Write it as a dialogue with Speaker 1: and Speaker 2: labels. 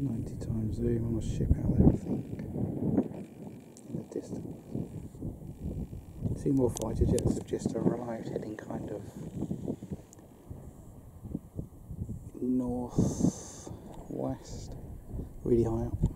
Speaker 1: 90 times zoom on a ship out there I think in the distance. Two more fighter jets have just arrived heading kind of north really high up.